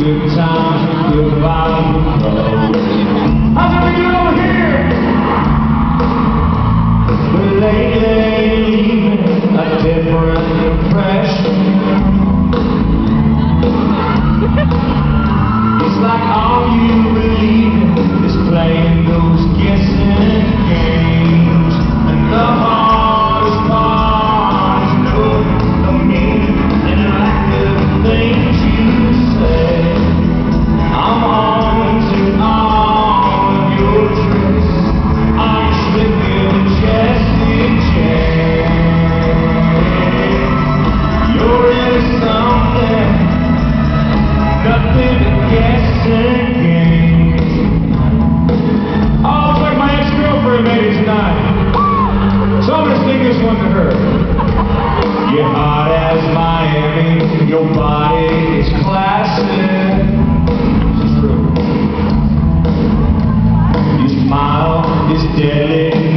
Good time, goodbye. Kelly.